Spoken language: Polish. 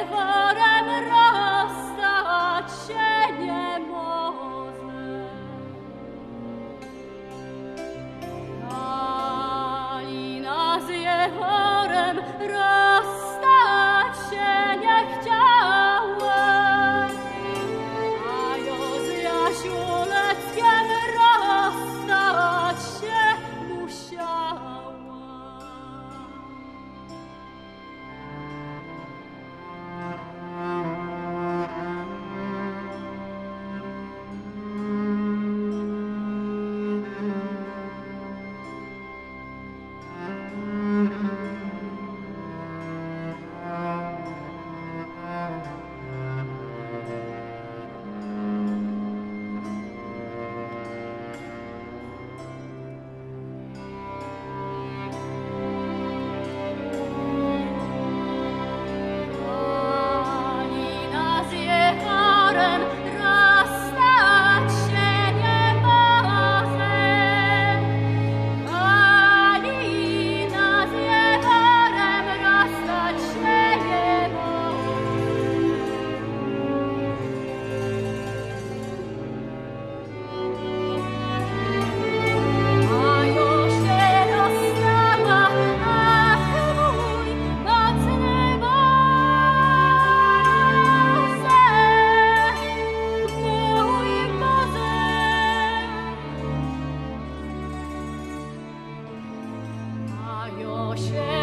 Eva. 我学